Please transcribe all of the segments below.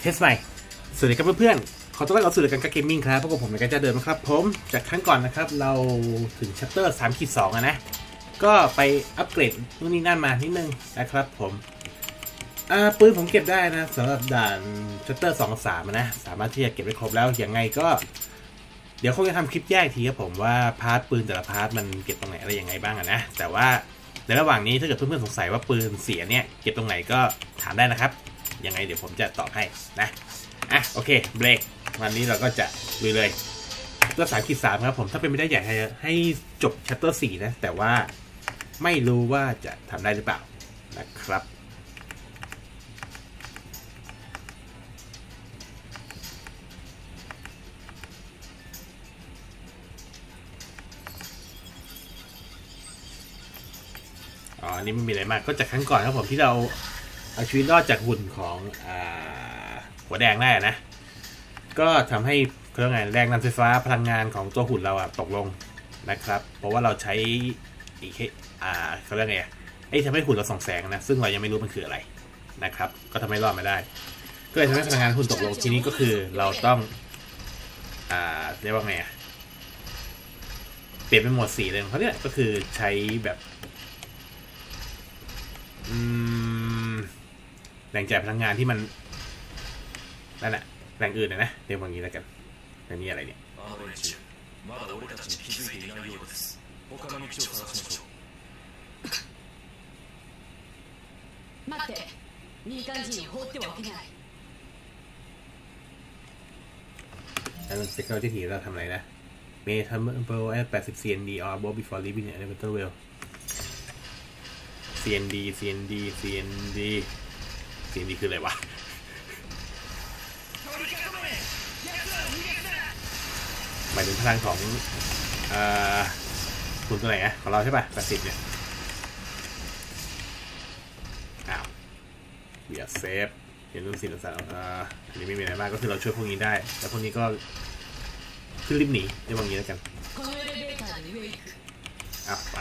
test ไมค์ สวัสดีครับเพื่อนๆ ขอต้อนรับเข้าสู่รายการการ gaming ครับพวกผมในการจะเดินนะครับผม จากครั้งก่อนนะครับ เราถึง chapter 3ขีด2นะ ก็ไปอัปเกรดนู่นนี่นั่นมานิดนึงนะครับผมปืนผมเก็บได้นะสำหรับด่าน chapter 2กับ3นะ สามารถที่จะเก็บได้ครบแล้วอย่างไงก็ เดี๋ยวคงจะทำคลิปแยกทีครับผมว่า part ปืนแต่ละ part มันเก็บตรงไหนอะไรยังไงบ้างอะนะ แต่ว่าในระหว่างนี้ถ้าเกิดเพื่อนๆสงสัยว่าปืนเสียเนี่ยเก็บตรงไหนก็ถามได้นะครับ ยังไงเดี๋ยวผมจะตอบให้นะอะโอเคเบรกวันนี้เราก็จะลุยเลยตัวสามขีดสามครับผมถ้าเป็นไม่ได้อยากให้ให้จบชัตเตอร์สี่นะ แต่ว่าไม่รู้ว่าจะทำได้หรือเปล่านะครับอ๋ออันนี้ไม่มีอะไรมากก็จากครั้งก่อนครับผมที่เรา เอาชีวิตรอดจากหุ่นของอหัวแดงได้นะ ก็ทำให้เขาเรียกไงแรงนำไฟฟ้าพลังงานของตัวหุ่นเราอะตกลงนะครับ เพราะว่าเราใช้อีกแค่อ่าเขาเรียกไงไอ้ทำให้หุ่นเราส่องแสงนะซึ่งเรายังไม่รู้มันคืออะไรนะครับ ก็ทำให้รอดไมาได้ ก็เลยทำให้พลังงานหุ่นตกลงทีนี้ก็คือเราต้องอ่าเรียกว่าไงอะเปลี่ยนเป็นโหมดสีเลยเขาเนี่ยก็คือใช้แบบ อืม แหล่งจ่ายพลังงานที่มันนั่นแหละแหล่งอื่นนะนะเรียกว่าอย่างนี้แล้วกันอย่างนี้อะไรเนี่ย あの連中まだ俺たちに気づいていないようです他の道を探しましょう待って民間人を放ってはおけない แล้วเซ็กเกอร์ที่ถีเราทำอะไรนะเมทัมเบลแอดแปดสิบ CND or above before leaving the elevator well CND CND CND สียงนี้คืออะไรวะหมายถึงพลังของคุณตัวไหนนะของเราใช่ป่ะประสิทธิ์เนี่ยอ้าวเบียเซฟเห็นรูปสีสันอันนี้ไม่มีอะไรมากก็คือเราช่วยพวกนี้ได้ แต่พวกนี้ก็ขึ้นริบหนีเรียอย่างแล้วกันอ้าไป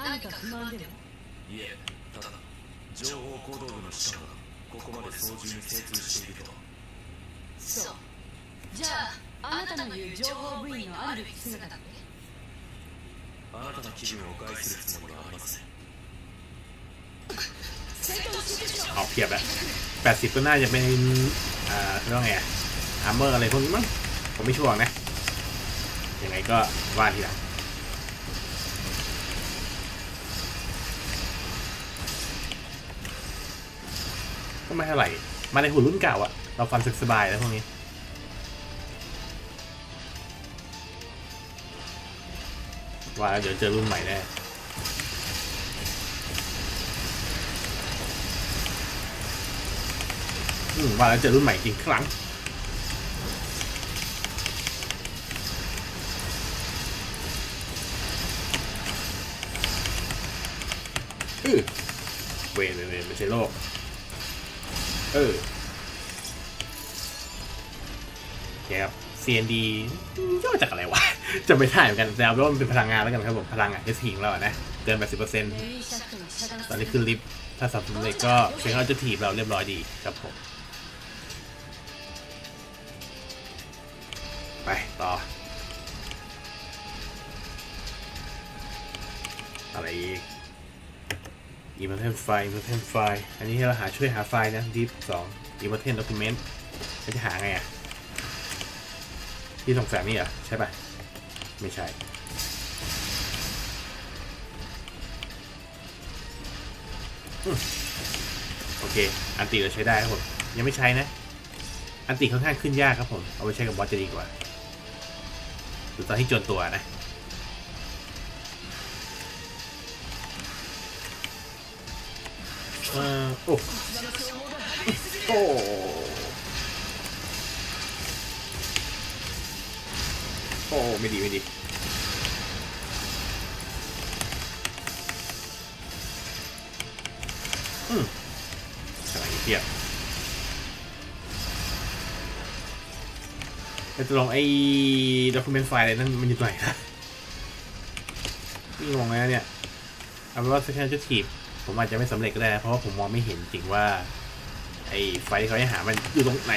何か不満でもいえただ情報行動部の士官がここまで操縦に精通しているとそうじゃああなたの言う情報部員のあるべき姿ってあなたの気分を害するつもりはありません戦闘指示書 เอาเพียบแล้วแปดสิบก็น่าจะเป็นอ่าเรียกว่าไงอะอาร์เมอร์อะไรพวกนี้มั้งผมไม่ชัวร์นะ ยังไงก็ว่าทีหลัง ก็ไม่เท่าไหร่ มาในหุ่นรุ่นเก่าอะเราฟันสึกสบายแล้วพวกนี้ว่าเดี๋ยวเจอรุ่นใหม่แน่อืมว่าแล้วเจอรุ่นใหม่จริงครั้งอือเวเวเวไม่ใช่โลก เออเดี๋ยว CND ย่อจากอะไรวะ จะไม่ได้เหมือนกันแต่เอาเป็นว่ามันเป็นพลังงานแล้วกันครับผมพลังงานเอสทีของเราอะนะเกิน 80%ตอนนี้คือลิฟต์ถ้าสำเร็จก็เพียงเขาจะถีบเราเรียบร้อยดีครับผม i m m o r t a l file i m m o r t a l file อันนี้ให้เราหาช่วยหาไฟล์นะ deep 2 immortal document แล้วจะหาไงอะที่สงสัยนี่เหรอใช่ป่ะ ไม่ใช่โอเค อันติเราใช้ได้ครับผม ยังไม่ใช้นะ อันติค่อนข้างขึ้นยากครับผม เอาไปใช้กับบอสจะดีกว่าหรือตอนที่จนตัวนะ โอ้โอ้โอ้ไม่ดีไม่ดีอืมอะไรเทียบแต่จะลองไอ้ document file อะไรนั่นมันอยู่ไหนนะนี่งงแล้วเนี่ยเอาเป็นว่า second objective ผมอาจจะไม่สำเร็จก็ได้ เพราะว่าผมมองไม่เห็นจริงว่า ไอ้ไฟที่เขาให้หามันอยู่ตรงไหน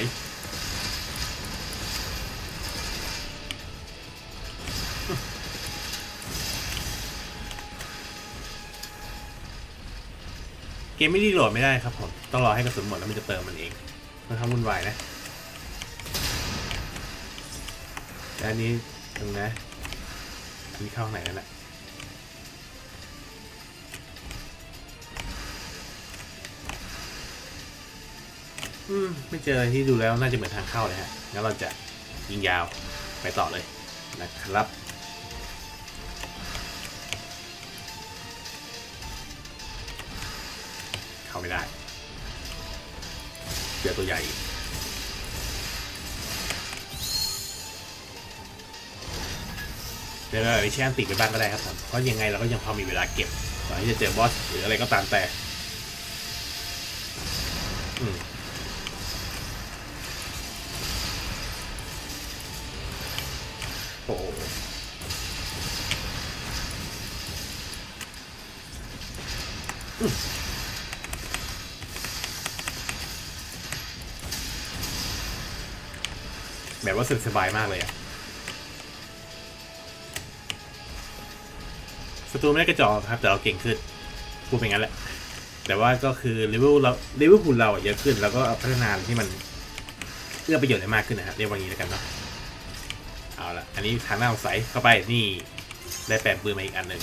เกมไม่รีโหลดไม่ได้ครับผมต้องรอให้กระสุนหมดแล้วมันจะเติมมันเองมันทำวุ่นวายนะแล้วอันนี้ตรงนะนี่เข้างไหนนั่นแหละ อืมไม่เจออะไรที่ดูแล้วน่าจะเหมือนทางเข้าเลยฮะงั้นเราจะยิงยาวไปต่อเลยนะครับเข้าไม่ได้เจอตัวใหญ่เดี๋ยวเราไปแช่นติดไปบ้างก็ได้ครับผมเพราะยังไงเราก็ยังพอมีเวลาเก็บก่อนที่จะเจอบอสหรืออะไรก็ตามแต่าสะดวกสบายมากเลยอะศัตรูไม่ได้กระจอกครับ แต่เราเก่งขึ้นพูดเป็นงั้นแหละ แต่ว่าก็คือเลเวลเราเลเวลหุ่นเราเยอะขึ้น แล้วก็พัฒนาที่มันเอื้อประโยชน์ได้มากขึ้นนะครับเรียกว่างี้แล้วกันเนาะเอาละอันนี้ทางหน้าใสเข้าไปนี่ได้แปลงปืนมาอีกอันหนึ่ง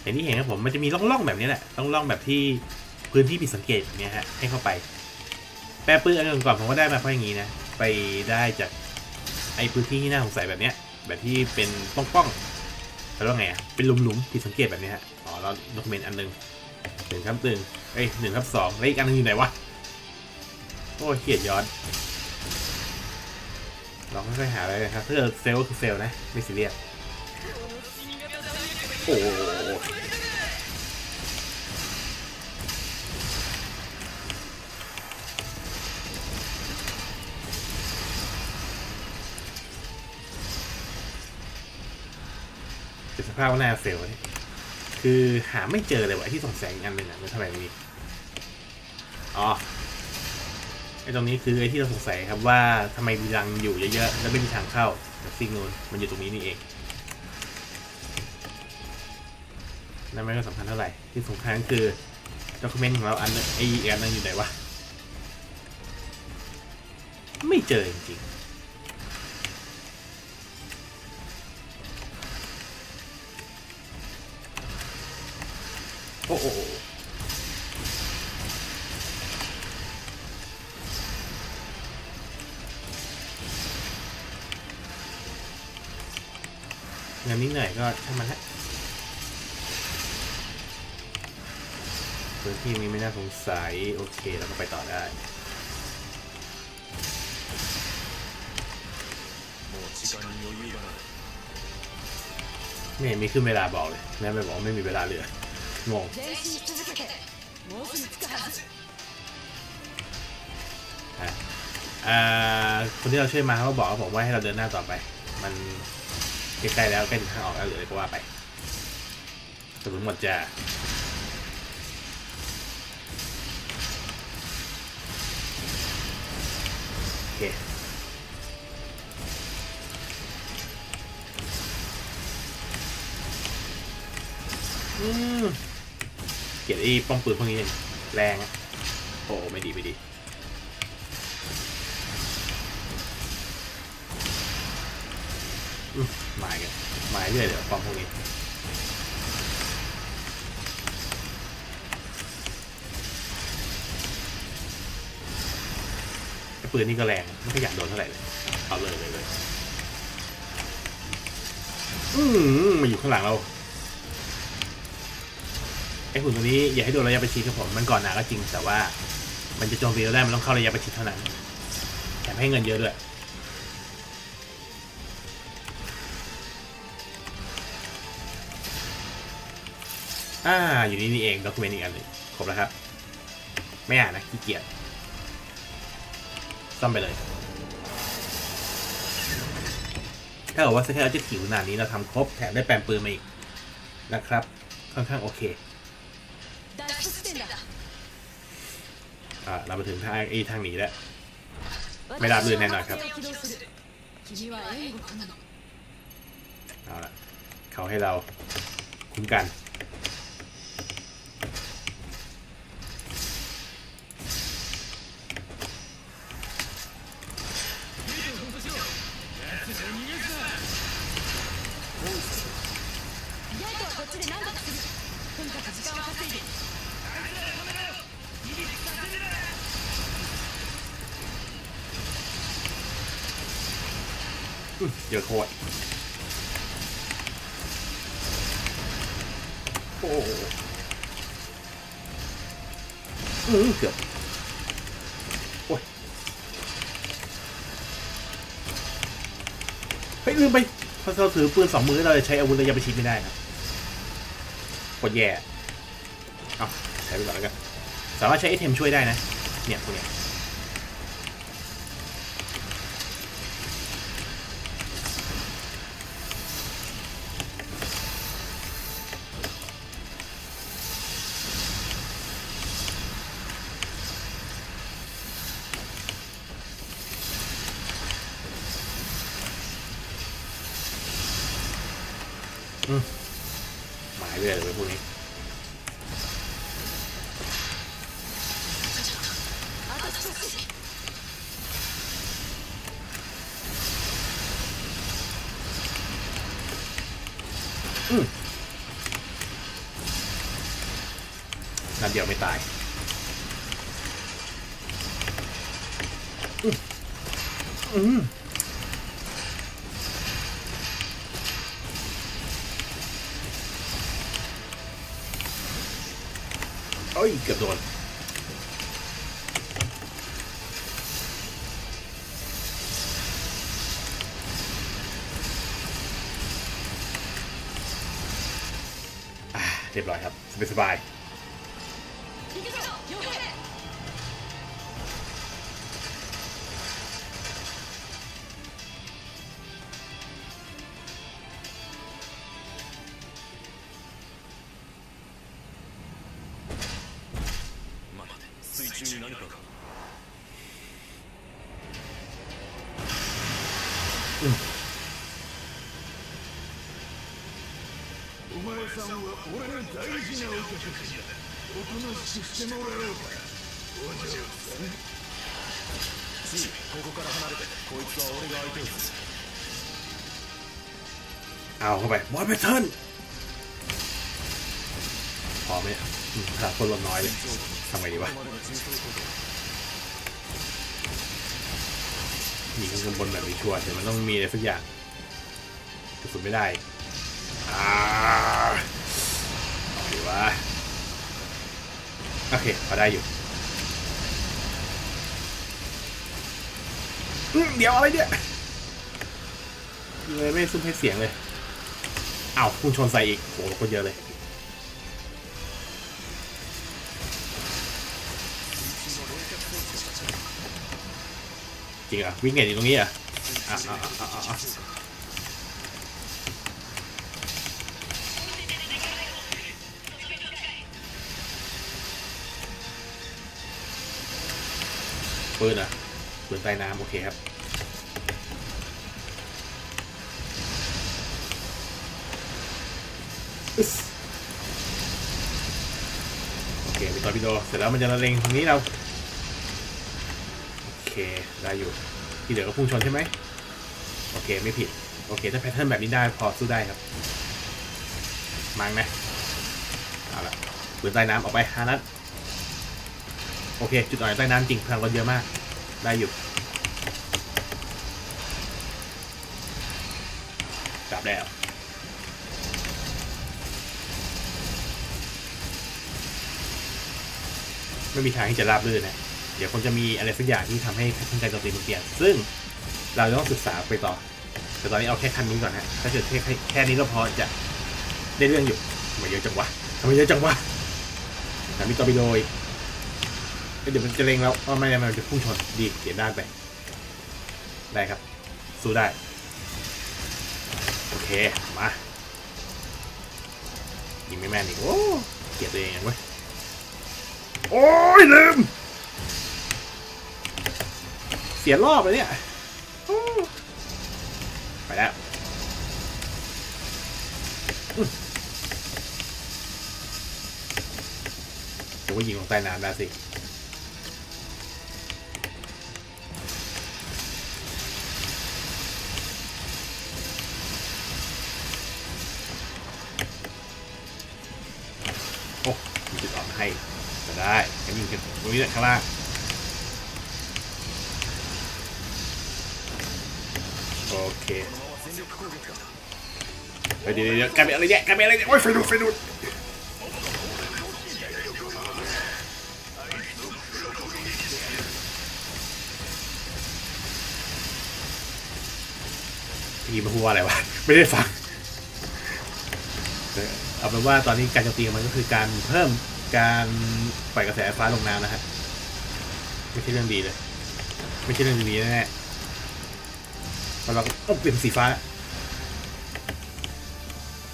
อย่างที่เห็นครับผมมันจะมีร่องๆแบบนี้แหละร่องๆแบบที่พื้นที่ผิดสังเกตแบบเนี่ยฮะให้เข้าไป แปลปืนอันก่อนผมก็ได้มาเพราะอย่างนี้นะ ไปได้จากไอ้พื้นที่ที่น่าสงสัยแบบเนี้ย แบบที่เป็นป้องๆแล้วว่าไงอะ เป็นหลุมๆผิดสังเกตแบบนี้ฮะ อ๋อเราด็อกเมนต์อันหนึ่งหนึ่งครับหนึ่งเอ้ยหนึ่งครับสองแล้วอีกอันนึงอยู่ไหนวะ โอ้เขียดย้อนลองค่อยๆหาอะไรกันครับถ้าเกิดเฟลก็คือเฟลนะ ไม่ซีเรียสโอ้ เป็นสภาพว่าน่าเฟลเนี่ยคือหาไม่เจอเลยวะไอที่ส่องแสงอันหนึ่งอะมันเทำไมมีอ๋อไอ้ตรงนี้คือไอ้ที่เราสงสัยครับว่าทำไมมีรังอยู่เยอะๆแล้วไม่มีทางเข้าแต่ซิงนูนมันอยู่ตรงนี้นี่เองนั่นไม่ก็สำคัญเท่าไหร่ที่สำคัญก็คือด็อกิเมนต์ของเราอันไอ้อีกอันนึงอยู่ไหนวะไม่เจอจริงๆ เหนื่อยก็ทำมันฮะพื้นที่นี้ไม่น่าสงสัย โอเคแล้วก็ไปต่อได้ไม่มีขึ้นเวลาบอกเลยแม่ไม่บอกไม่มีเวลาเหลืองงคนที่เราช่วยมาเขาบอกบอกว่าให้เราเดินหน้าต่อไป มัน ใกล้แล้วใกล้ถึงทางออกแล้วหรืออะไรก็ว่าไปสรุปหมดจะโอเคอืมเกลียดไอ้ป้อมปืนพวกนี้แรงอะโอ้ไม่ดีไม่ดีอืม มาอีกันมาเรื่อยเดี๋ยวป้อมพวกนี้ปืนนี่ก็แรงไม่ค่อยอยากโดนเท่าไหร่เลยเอาเลยเลยเลยอืมมาอยู่ข้างหลังเราไอ้หุ่นตัวนี้อย่าให้โดนระยะประชิดครับผมมันก่อนหนาก็จริงแต่ว่า มันจะโจมตีเราได้มันต้องเข้าระยะประชิดเท่านั้นแถมให้เงินเยอะด้วย อ่า อยู่นี่นี่เองด็อกเมนต์อีกอันนึงครบแล้วครับ ไม่อ่านนะขี้เกียจซ่อมไปเลย ถ้าบอกว่าเซคเอร์จะถิวขนาดนี้เราทำครบแถมได้แปลนปืนมาอีกนะครับ ค่อนข้างโอเคอ่าเรามาถึงทางไอ้ทางนี้แล้วไม่รับเรื่นแน่นอนครับเอาละเขาให้เราคุ้มกัน เยอะโคตรโอ้โหอื้อเกือบโอ้ยเฮ้ยลืมไปพอเราถือปืนสองมือเราจะใช้อาวุธระยะประชิดไม่ได้นะกดแย่เอาใช้ไปก่อนแล้วกันสามารถใช้ไอเทมช่วยได้นะ เนี่ยพวกเนี้ย นัดเดียวไม่ตายอืมเอ้ยเกือบโดน เรียบร้อยครับสบาย ทเทิร์นพอไหมพลังคนลดน้อยเลยทำไงดีวะยิงข้นบนแบบไม่ชัวร์เดี๋มันต้องมีอะไรสักอย่างกระสุนไม่ได้อ่าเอาดีวะโอเคพอได้อยู่เดี๋ยวอะไรเนี่ยเลยไม่ซุ้มให้เสียงเลย อ้าวพุ่งชนใส่อีกโหคนเยอะเลยจริงเหรอวิ่งเห็นอยู่ตรงนี้อะอะอะอะอะอะปืนอะปืนใต้น้ำโอเคครับ โอเคมีตอร์ปิโดเสร็จแล้วมันจะระเลงตรงนี้เราโอเคได้อยู่ที่เหลือก็พุ่งชนใช่ไหมโอเคไม่ผิดโอเคถ้าแพทเทิร์นแบบนี้ได้พอสู้ได้ครับมังนะเอาละปืนใต้น้ำออกไปห้านัดโอเค จุดอ่อนใต้น้ำจริงพลังรถเยอะมาก ได้อยู่ ไม่มีทางที่จะราบรื่นนะ เดี๋ยวคงจะมีอะไรสักอย่างที่ทำให้แพทเทิร์นการโจมตีมันเปลี่ยน ซึ่งเราจะต้องศึกษาไปต่อ แต่ตอนนี้เอาแค่คันนี้ก่อนนะ ถ้าเกิดแค่แค่นี้เราพอจะได้เรื่องอยู่ทำไมเยอะจังวะทำไมเยอะจังวะแต่มีตอร์ปิโดอีกเอ้ยเดี๋ยวมันจะเล็งแล้วว่ไม่มันจะพุ่งชน ดีเปลี่ยนด้านไป ได้ครับ สู้ได้ โอเค มา ยิงไม่แม่นอีก โอ้ เกลียดตัวเองอย่างเว้ย โอ้ยลืม เสียรอบเลยเนี่ย ไปแล้วอื้ยวว่ายิงลงใต้น้ำได้สิ ได้ก็ยิงกันตรงนี้แหละข้างล่างโอเคเฮ้ยเดี๋ยวเดี๋ยวกลายเป็นอะไรเนี่ยกลายเป็นอะไรเนี่ยโอ้ยไฟดูดไฟดูดพี่มาพูดว่าอะไรวะ ไม่ได้ฟัง เอาเป็นว่าตอนนี้การโจมตีของมันก็คือการเพิ่ม การปล่อยกระแสไฟฟ้าลงน้ำนะฮะไม่ใช่เรื่องดีเลย ไม่ใช่เรื่องดีแน่ๆเพราเราต้องเปลี่ยนสีฟ้า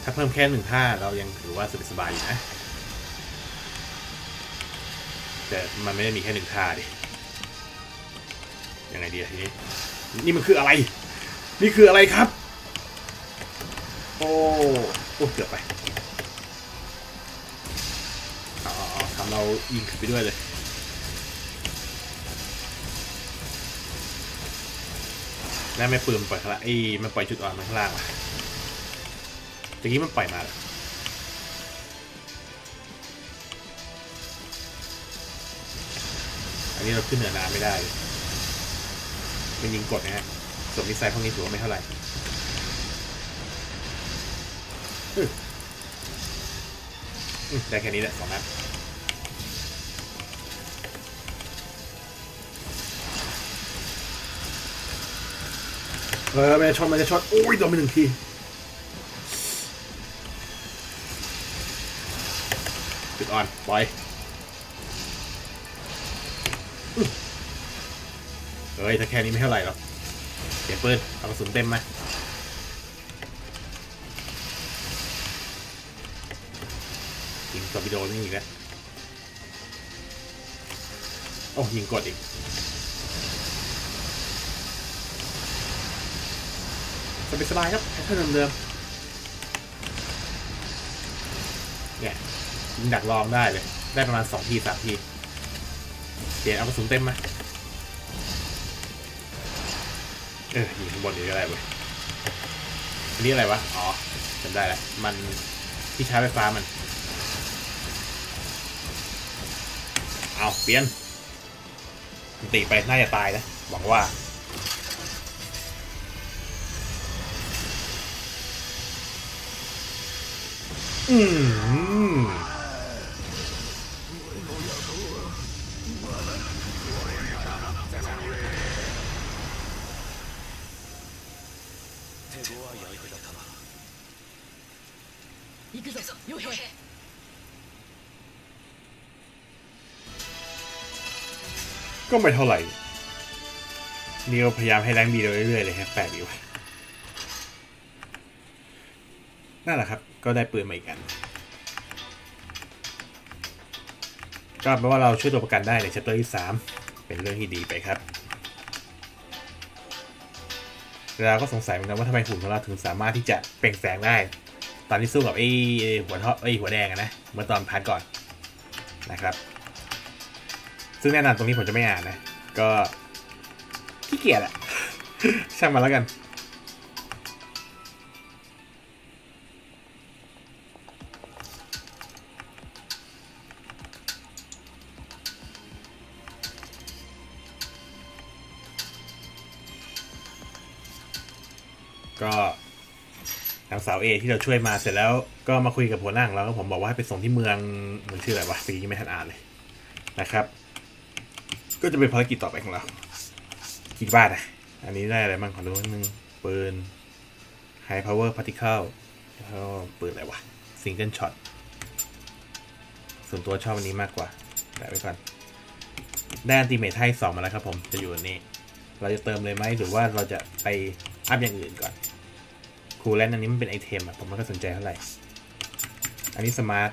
ถ้าเพิ่มแค่หนึ่งท่าเรายังถือว่าสบายๆอยู่นะ แต่มันไม่ได้มีแค่หนึ่งท่าดิยังไงดีอะทีนี้ นี่มันคืออะไร นี่คืออะไรครับ โอ้โอ้เกือบไป เรายิงขึ้นไปด้วยเลยแล้วไม่ปืนปล่อยข้างล่างไอ้มันปล่อยจุดอ่อนมาข้างล่างว่ะตะกี้มันปล่อยมาออันนี้เราขึ้นเหนือน้ำไม่ได้เลยมันยิงกดนะฮะส่วนมิสไซล์พวกนี้ถือว่าไม่เท่าไหร่อืมอืมได้แค่นี้แหละสองนัด เออมันจะช็อตมันจะช็อตโอ้ยโดนไปหนึ่งทีจุดอ่อนปล่อยอื้อเฮ้ยถ้าแค่นี้ไม่เท่าไหร่หรอกเสียปืนเอากระสุนเต็มมายิงตอร์ปิโดนี่อีกแล้วโอ้ยิงกดอีก สบายสบายๆครับแพทเทิร์นเดิมๆเนี่ยยิงดักรองได้เลย ได้ประมาณสองทีสามทีเปลี่ยนเอากระสุนเต็มมา เออยิงข้างบนนี้ก็ได้เว้ยอันนี้อะไรวะ อ๋อจำได้แล้วมันที่ใช้ไฟฟ้ามัน เอาเปลี่ยนมันตีไปน่าจะตายนะหวังว่า ก็ไม่เท่าไหร่นี่เราพยายามให้ rank B เรื่อยๆเลยครับแปดกอยู่นั่นแหละครับ ก็ได้ปืนมาอีกอันก็แปลว่าเราช่วยตัวประกันได้ใน chapter ที่ 3 เป็นเรื่องที่ดีไปครับเราก็สงสัยเหมือนกันว่าทำไมหุ่นของเราถึงสามารถที่จะเปล่งแสงได้ ตอนที่สู้กับไอ้หัวเทาะไอ้หัวแดงนะเมื่อตอน part ก่อนนะครับ ซึ่งแน่นอนตรงนี้ผมจะไม่อ่านนะ ก็ขี้เกียจอะช่างมันแล้วกันางสาวเอที่เราช่วยมาเสร็จแล้วก็มาคุยกับหัวหน้าของเราก็ผมบอกว่าให้ไปส่งที่เมืองเหมือนชื่ออะไรวะสีไม่ทันอ่านเลยนะครับ ก็จะเป็นภารกิจต่อไปของเราคิดว่านะอันนี้ได้อะไรบ้างขอดูนิดนึงปืน High Power Particle แล้วปืนอะไรวะ Single Shot ส่วนตัวชอบอันนี้มากกว่า แต่ไว้ก่อนได้อันติเมทให้สองมาแล้วครับผมจะอยู่อันนี้ เราจะเติมเลยไหมหรือว่าเราจะไปอัพอย่างอื่นก่อน coolant อันนี้มันเป็น item อะผมไม่ค่อยสนใจเท่าไหร่ อันนี้ smart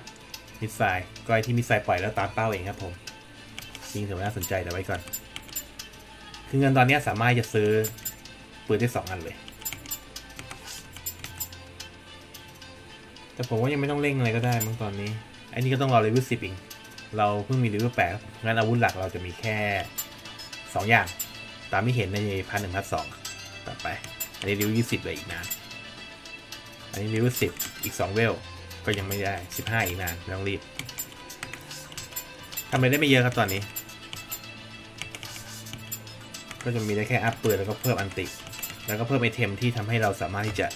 missile ก็ไอ้ที่ missile ปล่อยแล้วตามเป้าเองครับผมจริงถือว่าน่าสนใจแต่ไว้ก่อน คือเงินตอนนี้สามารถจะซื้อปืนได้สองอันเลย แต่ผมว่ายังไม่ต้องเร่งอะไรก็ได้มั้งตอนนี้ อันนี้ก็ต้องรอเลเวลสิบอีกเราเพิ่งมีเลเวลแปดงั้นอาวุธหลักเราจะมีแค่สองอย่าง ตามที่เห็นในพันหนึ่งพันสองต่อไป อันนี้เลเวลยี่สิบเลยอีกนาน อันนี้เลเวลสิบอีกสองเวล ก็ยังไม่ได้สิบห้าอีกนานต้องรีบทำอะไรได้ไม่เยอะครับตอนนี้ ก็จะมีได้แค่อัพปืนแล้วก็เพิ่ม ulti แล้วก็เพิ่ม item ที่ทำให้เราสามารถที่จะ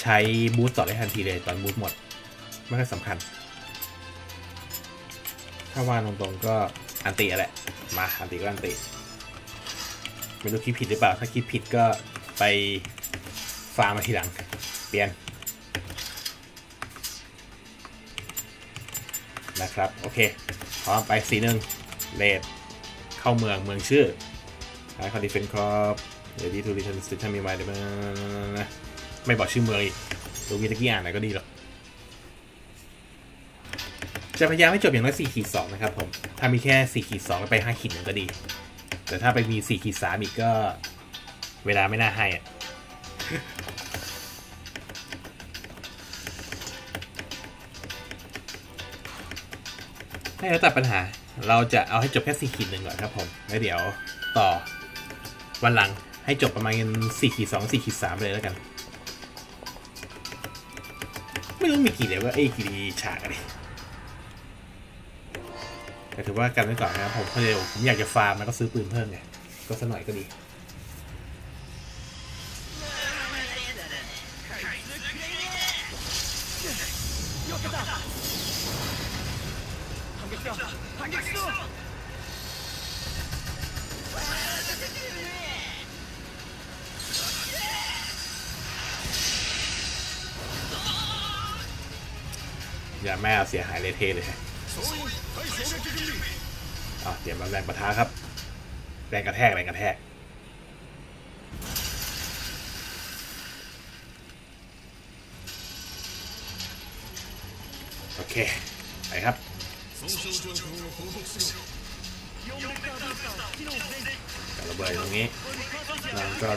ใช้ boost ต่อได้ทันทีเลยตอน boost หมดไม่ค่อยสำคัญ ถ้าว่าตรงๆก็อันติแหละ มาอันติก็อันติไม่รู้คิดผิดหรือเปล่า ถ้าคิดผิดก็ไปฟาร์มมาทีหลัง เปลี่ยนนะครับ โอเคพร้อมไปสีหนึ่งเลดเข้าเมืองเมืองชื่อหาคอนดิเฟนครอปเดี๋ยวดีทูริทันสติทันมีมาเดี๋ยวนะไม่บอกชื่อเมืองอีกดูวิตะกี้อ่านหนก็ดีหรอกจะพยายามให้จบอย่างน้อย4ขีด2นะครับผม ถ้ามีแค่4ขีด2ไป5ขีดหนึ่งก็ดี แต่ถ้าไปมี4ขีด3อีกก็เวลาไม่น่าให้อะ ให้เราตัดปัญหา เราจะเอาให้จบแค่4ขีดหนึ่งก่อนครับผม แล้วเดี๋ยวต่อวันหลังให้จบประมาณ4ขีด2 4ขีด3เลยแล้วกัน ไม่รู้มีกี่เลยว่าเอ้กี่ฉากอะไรแต่ถือว่ากันไว้ก่อนนะครับผมเพราะเดี๋ยวผมอยากจะฟาร์มแล้วก็ซื้อปืนเพิ่มไงก็สักหน่อยก็ดี แม่เสียหายเลยเทเลยฮะอ่เตรียมแรงประทะครับ แรงกระแทกแรงกระแทกโอเค ไปครับกับระเบิดตรงนี้แล้วก็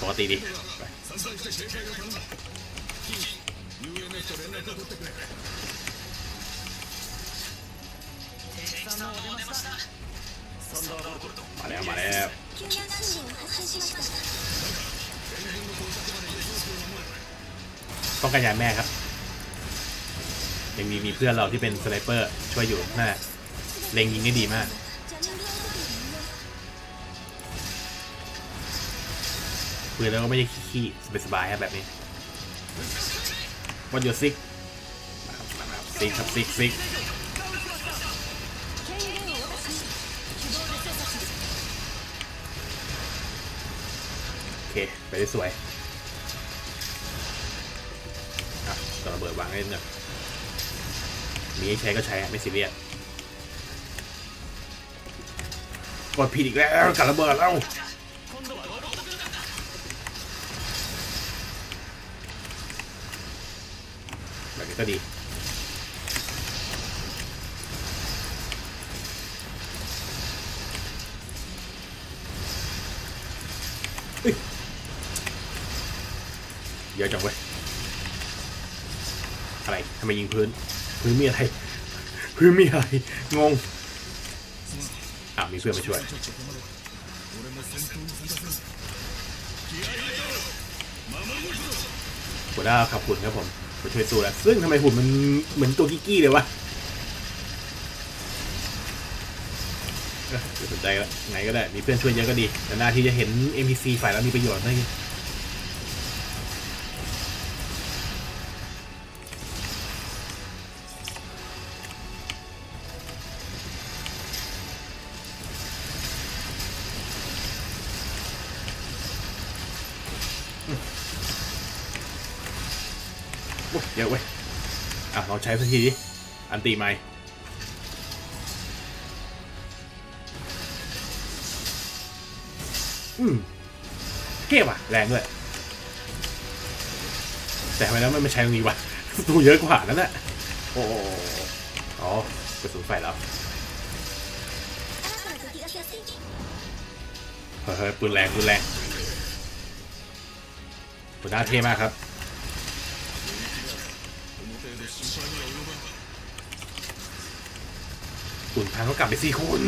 ปกติดีไป มาแล้ว มาแล้ว 救援信号を発信しました ป้องกันยานแม่ครับ ยังมีมีเพื่อนเราที่เป็นสไนเปอร์ ช่วยอยู่น่าเล็งยิงได้ดีมาก じゃあ人形を受けているの ปืนแล้วก็ไม่ใช่ขี้ๆสบายๆครับแบบนี้ วันอยู่ซิกซิกครับซิกซิกโอเค ไปได้สวยครับตระเบิดวางให้หน่อยมีให้ใช้ก็ใช้ไม่ซีเรียสกดผิดอีกแล้วกับระเบิดแล้ว ก็ดี เยอะจังเว้ย อะไรทำไมยิงพื้น พื้นมีอะไร พื้นมีอะไร งง อ่ามีเพื่อนมาช่วยหัวหน้าขับหุ่นครับผม มาช่วยสู้แล้วซึ่งทำไมหุ่นมันเหมือนตัวกิกกี้เลยวะไม่สนใจแล้วไงก็ได้ มีเพื่อนช่วยเยอะก็ดี แต่หน้าที่จะเห็น NPC ฝ่ายแล้วมีประโยชน์ได้อ้ย เยอะเว้ย อะลองใช้สักทีดิอันตีไหมอืมเทพอะ แรงด้วยแต่ทำไมแล้วมันไม่ใช้ตรงนี้วะตูเยอะกว่านั่นแหละโอ้อ๋อกระสุนไฟแล้วเฮ้ยปืนแรงปืนแรงปืนหน้าเท่มากครับางเขากลับไปสี่คน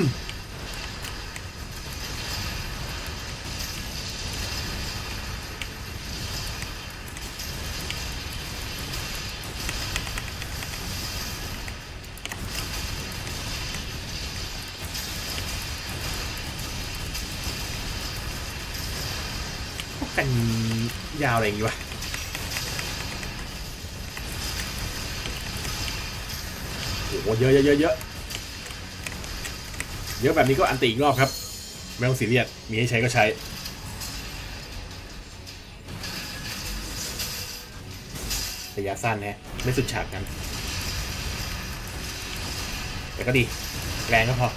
กกันยาวอะไรอย่างงี้วะโอ้โหเยอะเยอะเยอะ เยอะแบบนี้ก็อันตรีอีกรอบครับ ไม่ต้องสีเรียดมีให้ใช้ก็ใช้ระยะสั้นนะไม่สุดฉากกันแต่ก็ดี แรงก็พอ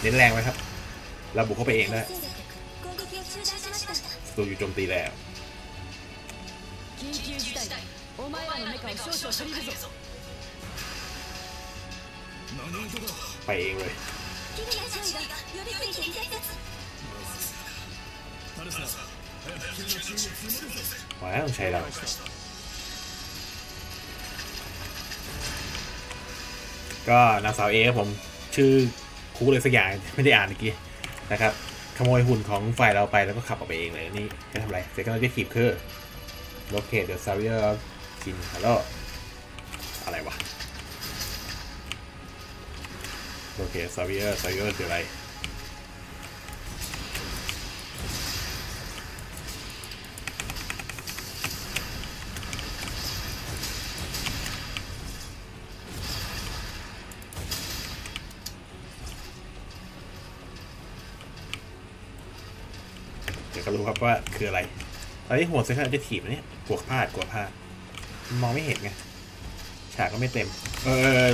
เน้นแรงไว้ครับเราบุกเข้าไปเองได้ตัวอยู่โจมตีแล้วไปเองเลย キリア少尉が呼びついていたやつタルスナ早く君の注意を積もるぞ มาแล้วต้องใช้เรา ก็นางสาวเอครับผมชื่อคุกเลยสักอย่าง ไม่ได้อ่านเมื่อกี้นะครับ ขโมยหุ่นของฝ่ายเราไปแล้วก็ขับออกไปเองเลย นี่จะทำอะไรเซคันด์เดทีฟคือ locate the savior กินฮัลโหลอะไรวะ locate savior savior คืออะไรเดี๋ยวก็รู้ครับว่าคืออะไรตอนนี้หัวเซคันด์เดทีฟเนี่ยกลัวพลาดกลัวพลาด มองไม่เห็นไง ฉากก็ไม่เต็ม เออ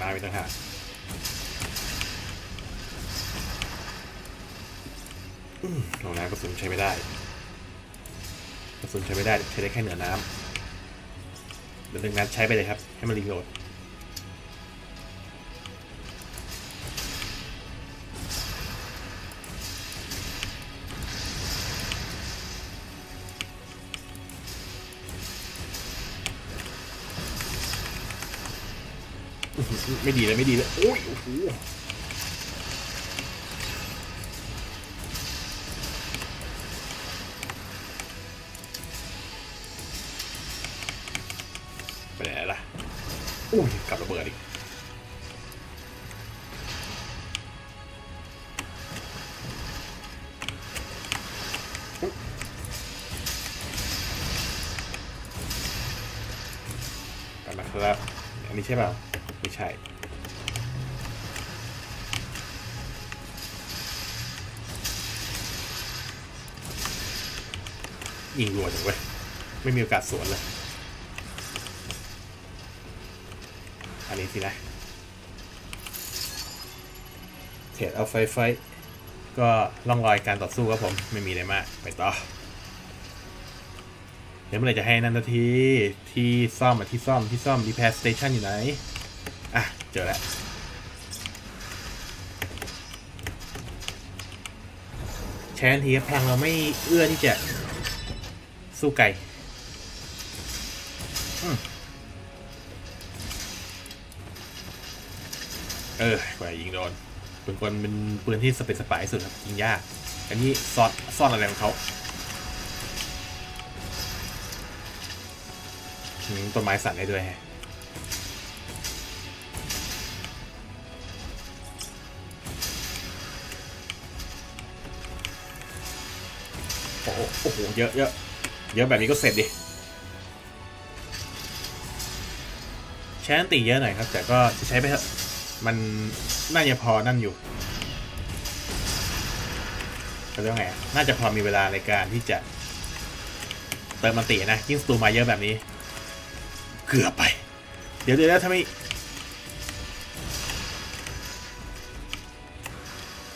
น้ำอีกต่างหากหนองน้ำกระสุนใช้ไม่ได้กระสุนใช้ไม่ได้ใช้ได้แค่เหนือน้ำเดี๋ยวดึงนั้นใช้ไปเลยครับ ให้มันรีโหลด ไม่ดีเลยไม่ดีเลยโอ้ยโอ้โหไปไหนล่ะโอ้ยกลับระเบิดอีกกลับมาครับอันนี้ใช่เปล่า ไม่มีโอกาสสวนเลย อันนี้สินะเทรดเอาไฟไฟก็ล่องรอยการต่อสู้ครับผม ไม่มีอะไรมาก ไปต่อ เดี๋ยวเมื่อไหรจะให้นันททีที่ซ่อมอะที่ซ่อมที่ซ่อมรีแพร์สเตชันอยู่ไหน อะ เจอแล้วใช้ทันทีพลังเราไม่เอื้อที่จะสู้ไกลอืม เออกว่ายิงโดนปืนกลเป็นปืนที่สเปซสปายสุดครับยิงยาก อันนี้ซ่อนซ่อนอะไรของเขาต้นไม้สั่นได้ด้วยฮะโอ้โหโอ้โหเยอะเยอะเยอะแบบนี้ก็เสร็จดิ ช้อันตีเยอะหน่อยครับ แต่ก็จะใช้ไปเถอะ มันน่าจะพอนั่นอยู่เขาเรียกว่าไง น่าจะพอมีเวลาในการที่จะ เติมมันตีนะยิ่งสตูมาเยอะแบบนี้ เกือบไป เดี๋ยวเดี๋ยวถ้าไม่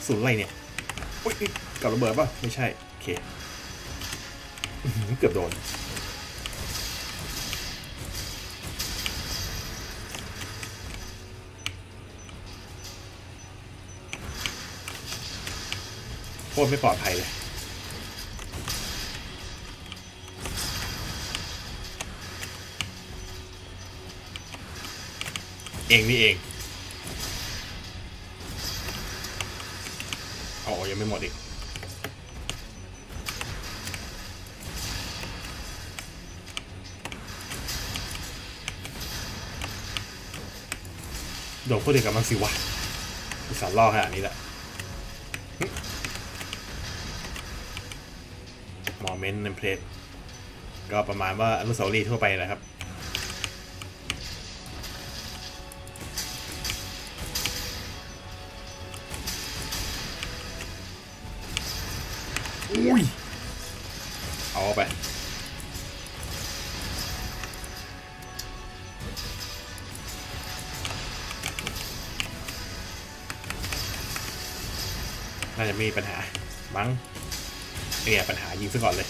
ศูนย์อะไรเนี่ยอุ๊ยกับระเบิดป่ะ ไม่ใช่ โอเค เกือบโดน โคตรไม่ปลอดภัยเลยเองนี่เองอ๋อยังไม่หมดอีก โดนพวกเดียวกับมันสิวะอุตส่าห์ล่อขนาดนี้แหละ เมนต์ในเพลทก็ประมาณว่าอนุสาวรีย์ทั่วไปนะครับอุ้ยเอาไปน่าจะไม่มีปัญหามั้ง เนี่ยปัญหายิงซะก่อนเลย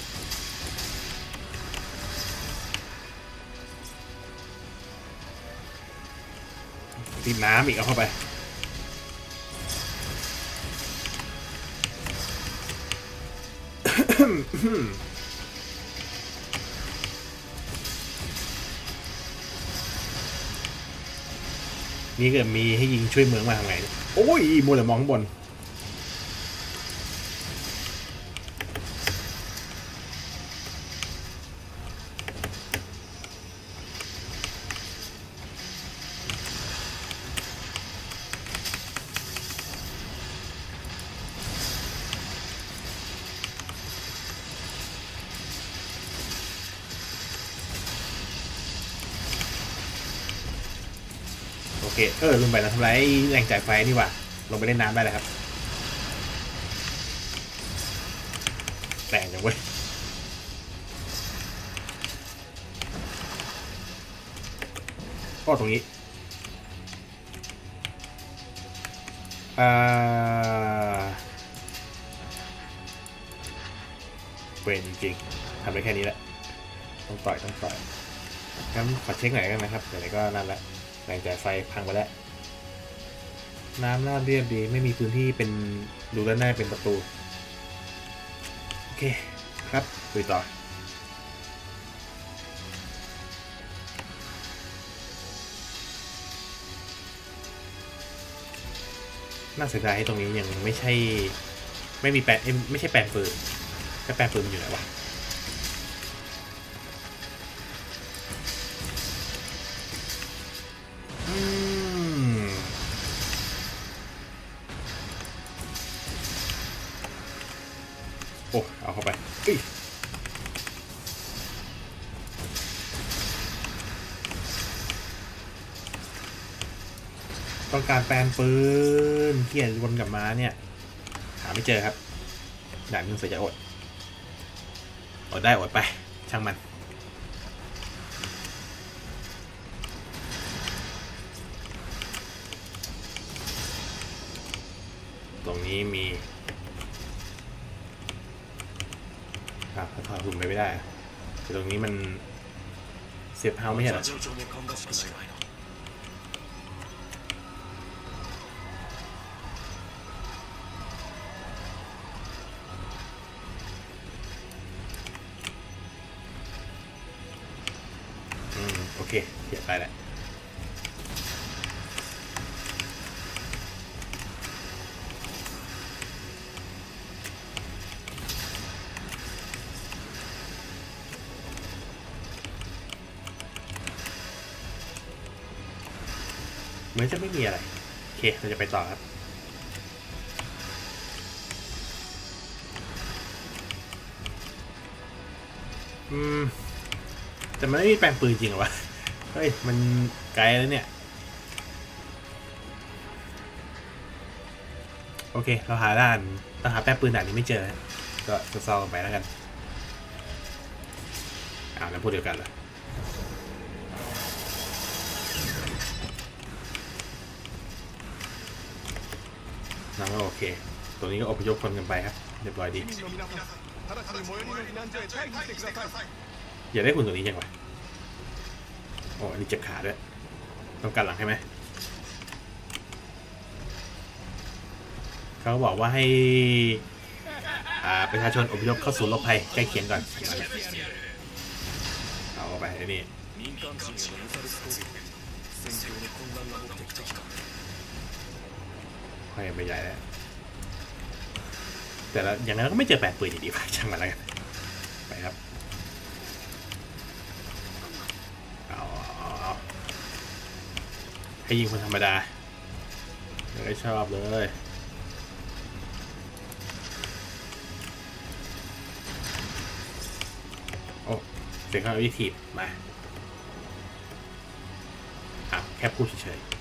ติดน้ำอีกเอาเข้าไปนี่เกิดมีให้ยิงช่วยเมืองมาทำไงเนี่ยโอ้ยมัวแต่มองข้างบน เค เออลืมไปนะทำไรแรงจ่ายไฟนี่ว่าลงไปเล่นน้ำได้เลยครับแต่งจังเว้ยก็ตรงนี้อ่าเวนจริงๆทำได้แค่นี้แหละ ต้องต่อย ต้องต่อยงั้นขอเช็คหน่อยกันนะครับเดี๋ยวไหนก็นั่นแหละ แรงจ่ายไฟพังไปแล้ว น้ำราบเรียบดีไม่มีพื้นที่เป็นดูด้านหน้าเป็นประตู โอเคครับคุยต่อน่าเสียดายที่ตรงนี้ยังไม่ใช่ ไม่มีแปลไม่ใช่แปลนปืนแค่แปลนปืนมันอยู่ไหนวะ ต้องการแปลนปืนเกียร์วนกลับมาเนี่ย หาไม่เจอครับด่าบมึงเสียใจอดอดได้อดไป ช่างมัน ตรงนี้มีครับถอดหุ่นไปไม่ได้ แต่ตรงนี้มันเสียบเท้าไม่ใช่หรอ จะไม่มีอะไร โอเค เราจะไปต่อครับ อืม แต่มันไม่มีแปลงปืนจริงหรอวะ เฮ้ย มันไกลแล้วเนี่ย โอเค เราหาด้านต้องหาแป้งปืนด่านนี้ไม่เจอ ก็จะซอกันไปแล้วกันอ้าแล้วพูดเดียวกันเหรอ นั่นก็โอเค ตัวนี้ก็อพยพคนกันไปครับเรียบร้อยดีอย่าได้อุ่นตัวนี้ยังไงโอ๋อนี่เจ็บขาด้วย ต้องการหลังใช่ไหมเขาบอกว่าให้ประชาชนอพยพเข้าศูนย์รบภัยใกล้เคียงก่อนเอาไปไอ้นี่ ค่อยไปใหญ่แล้ว แต่ละอย่างนั้นก็ไม่เจอแปดปืนอยู่ดีว่ะช่างมันแล้วกันไปครับเอาเอาเอาให้ยิงคนธรรมดาไม่ชอบเลยโอ้เสียงข้าวิธีมาอะแค่พูดเฉยๆ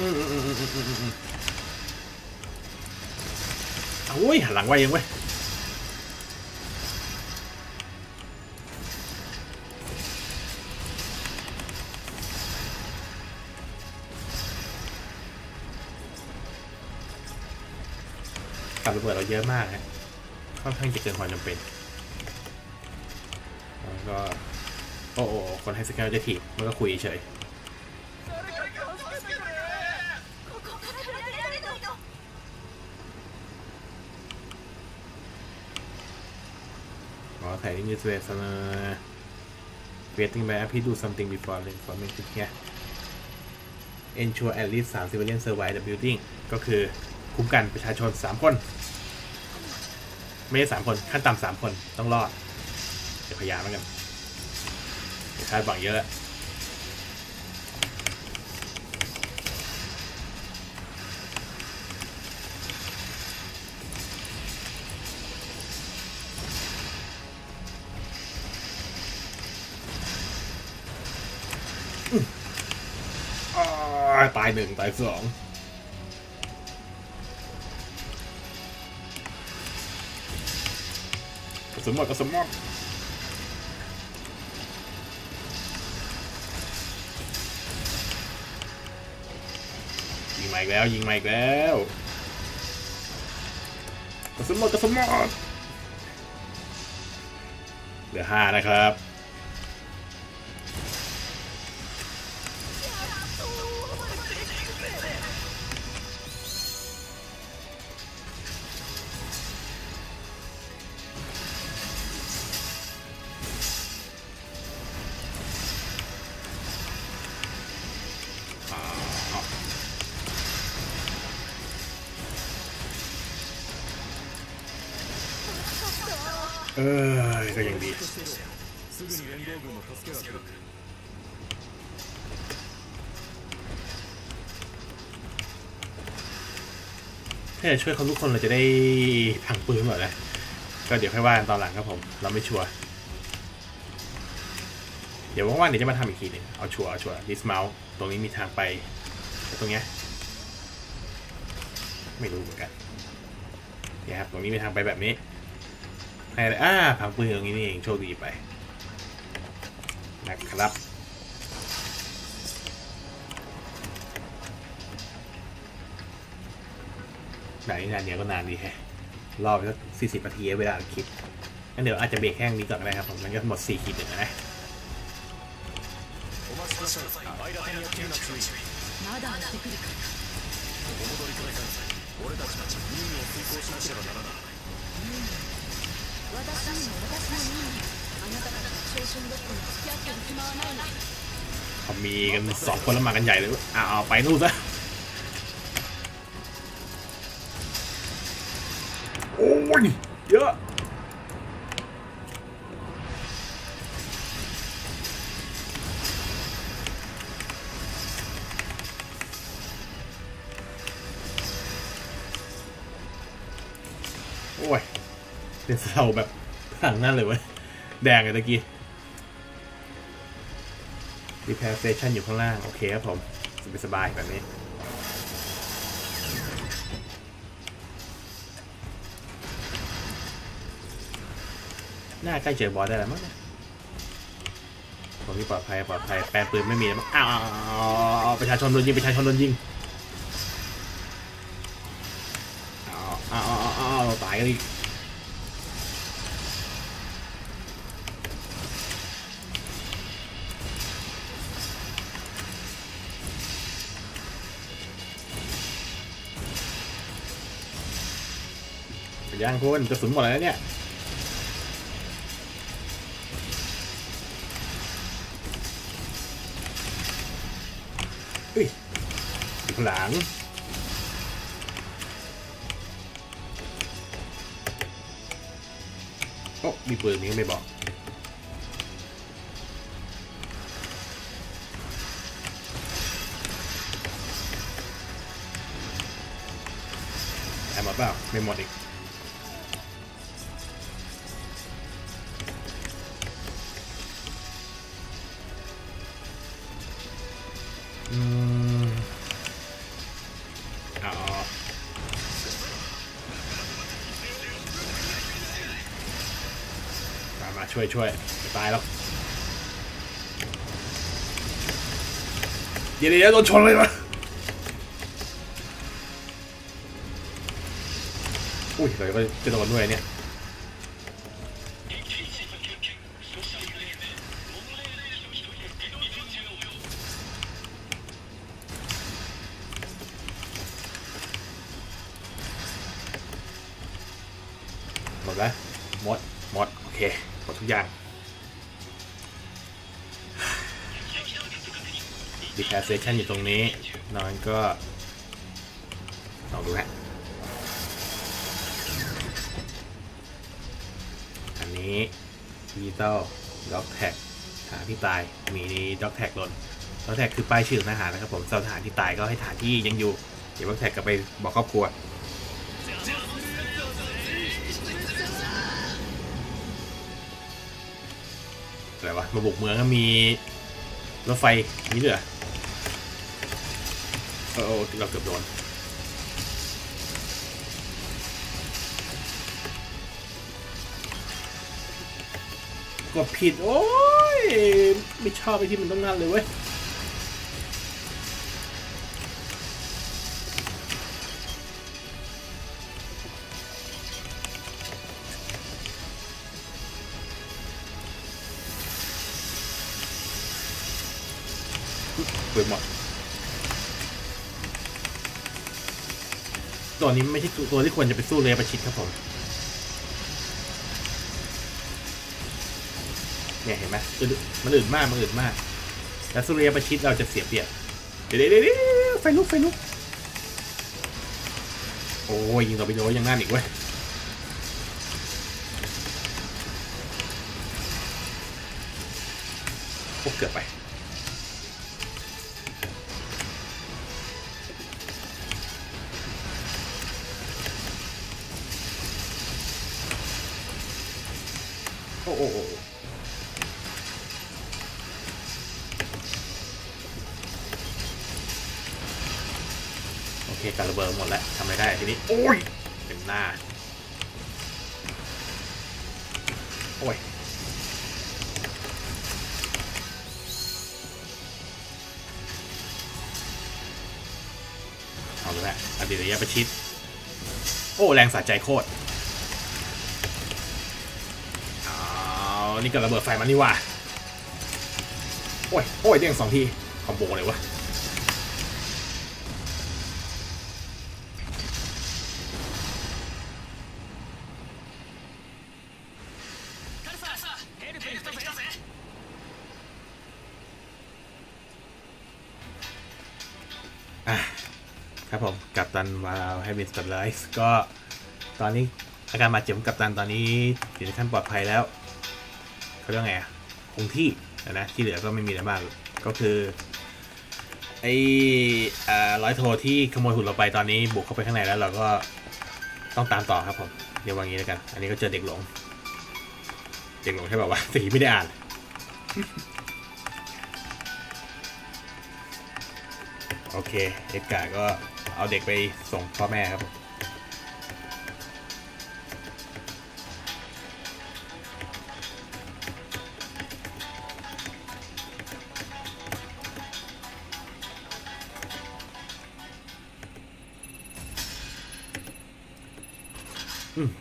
อืมอืมอืมอืมอืมอืมอืมเอาเว้ยหันหลังไว้ยังเว้ยกับระเบิดเราเยอะมากฮะค่อนข้างจะเกินความจำเป็นแล้วก็ โอ้โอ้คนให้สแกนจะถีบมันก็คุยเฉย อ๋อถ่ายนิวส์เวสนะ waiting by happy do something before the information เนี่ย ensure at least 3 civilian survive the building ก็คือคุ้มกันประชาชน 3 คน ไม่ใช่3คน ขั้นต่ำ3คนต้องรอดจะพยายามแล้วกันคาดหวังเยอะายตายหนึ่งตายสองกระสุนหมดกระสุนหมดยิงมาอีกแล้วยิงมาอีกแล้วกระสุนหมดกระสุนหมดเหลือห้านะครับ เออก็ยังดีถ้าจะช่วยเขาทุกคนเราจะได้พังปืนหมดเลยก็เดี๋ยวค่อยว่ากันตอนหลังครับผม เราไม่ชัวร์เดี๋ยวว่างๆเดี๋ยวจะมาทำอีกทีหนึ่งเอาชัวร์เอาชัวร์ดิสมาล์ตรงนี้มีทางไปตรงเนี้ยไม่รู้เหมือนกันเนี่ยครับตรงนี้มีทางไปแบบนี้ ให้เลยอ่าพังปืนตรงนี้นี่เองโชคดีไปนะครับ ไหนนานเนี้ยก็นานดีแฮะ รอบสักสี่สิบนาทีเวลาอัดคลิปงั้นเดี๋ยวอาจจะเบรกแค่นี้ก่อนก็ได้ครับผมมันก็หมดสี่ขีดหนึ่งแล้วนะ お待ちください間手にやってるな注意まだしてくるかお戻りください俺たちは任務を遂行しなければならない 私にも私の任務あなたたちの昇進ごっこに付き合ってる暇はないの พอมีกันสองคนแล้วมากันใหญ่เลยอ้าวไปนู่นซะโอ้ย เยอะ เดี๋ยวเราแบบทางนั่นเลยเว้ย แดงเลยตะกี้ repair station อยู่ข้างล่าง โอเคครับผมสบายแบบนี้น่าใกล้เจอบอสได้แล้วมั้งเนี่ปลอดภัยปลอดภัยแปลปืนไม่มีแล้วมั้งอ้าวอ้าวอ้าวประชาชนโดนยิงประชาชนโดนยิงอ้าวอ้าวอ้าวอ้าวอ้าวตายกันอีก ย่างคุณจะสุนหมดแล้วเนี่ยเฮ้ยหลังโอ้มีปืนนี้ไม่บอกแอบหมดเปล่าไม่หมดอีก ช่วยช่วยจะตายแล้วเดี๋ยวเดี๋ยวโดนชนเลยวะอุ้ยเดี๋ยวก็จะโดนด้วยเนี่ย เชันอยู่ตรงนี้ นอนก็ลองดูฮะอันนี้ดิจิตอลด็อกแท็กฐานที่ตายมีด็อกแท็กหล่นด็อกแท็กคือป้ายชื่อทหารนะครับผมสำหรับทหารที่ตายก็ให้ทหารที่ยังอยู่ เดี๋ยว dog tag กลับไปบอกครอบครัวอะไรวะมาบุกเมืองก็มีรถไฟนี่ด้เหรอ เออเออเราเกือบโดนกดผิด โอ้ย ไม่ชอบไอ้ที่มันต้องนั่นเลยเว้ย ตัวนี้ไม่ใช่ตัวที่ควรจะไปสู้เลยประชิดครับผมเนี่ยเห็นไหมมันอื่นมากมันอื่นมาก แล้วสุริยประชิดเราจะเสียเปรียบเดี๋ยวเดี๋ยวเดี๋ยวไฟลุกไฟลุก โอ้ยยิงต่อไปโดนยังนั่นอีกเว้ย โอ้ยเต็มหน้า โอ้ยเอาลยแหละอดีตระยะประชิด โอ้ แรงสะใจโคตรเอานี่ก็ระเบิดไฟมันนี่ว่า โอ้ย โอ้ยเด้งสองที คอมโบเลยวะ ตันวาลาวให้เป็นสเตอร์ไลซ์ก็ตอนนี้อาการบาดเจ็บของกับตันตอนนี้อยู่ในขั้นปลอดภัยแล้วเขาเรียกไงอะคงที่นะที่เหลือก็ไม่มีอะไรมากก็คือไอ้อ่าร้อยโทที่ขโมยหุ่นเราไปตอนนี้บุกเข้าไปข้างในแล้ว เราก็ต้องตามต่อครับผมเดี๋ยววางงี้แล้วกัน อันนี้ก็เจอเด็กหลง เด็กหลงใช่ป่าววะสีไม่ได้อ่านโอเคเอ็ดกาก็ เอาเด็กไปส่งพ่อแม่ครับผม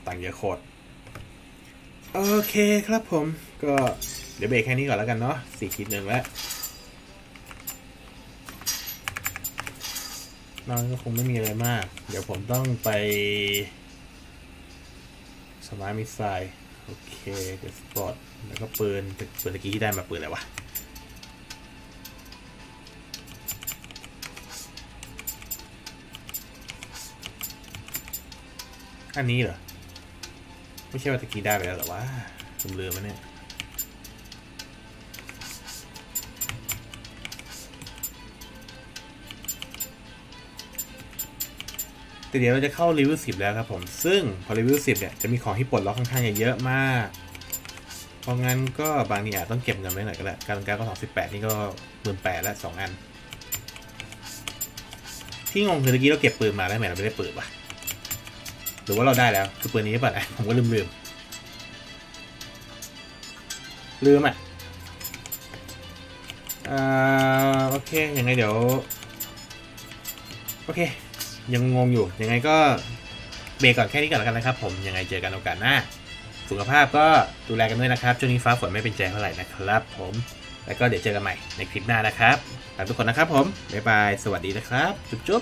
ต่างเยอะโคตร โอเคครับผม ก็เดี๋ยวเบรกแค่นี้ก่อนแล้วกันเนาะสี่ทีหนึ่งแล้ว นอกนั้นก็คงไม่มีอะไรมาก เดี๋ยวผมต้องไป smart missile โอเคเดี๋ยวสปอร์ตแล้วก็ปืนปืนตะกี้ที่ได้มาปืนอะไรวะอันนี้เหรอ ไม่ใช่ว่าตะกี้ได้ไปแล้วเหรอวะผมลืมมันเนี่ย แต่เดี๋ยวเราจะเข้ารีวิวสิบแล้วครับผม ซึ่งพอรีวิวสิบเนี่ยจะมีของที่ปลดล็อกค่อนข้างเยอะมาก เพราะงั้นก็บางทีอาจต้องเก็บเงินไว้หน่อยก็ได้การการก็สองสิบแปดนี่ก็หมื่นแปดแล้วสองอัน ที่งงคือตะกี้เราเก็บปืนมาแล้วทำไมเราไม่ได้ปืนวะหรือว่าเราได้แล้วคือปืนนี้หรือเปล่านะผมก็ลืมลืมลืมอะอ่าโอเคยังไงเดี๋ยว โอเค ยังงงอยู่ ยังไงก็เบรกก่อนแค่นี้ก่อนแล้วกันนะครับ ผมยังไงเจอกันโอกาสหน้า สุขภาพก็ดูแลกันด้วยนะครับ ช่วงนี้ฟ้าฝนไม่เป็นใจเท่าไหร่นะครับ ผม แล้วก็เดี๋ยวเจอกันใหม่ในคลิปหน้านะครับฝากทุกคนนะครับผมบ๊ายบายสวัสดีนะครับ จุ๊บจุ๊บ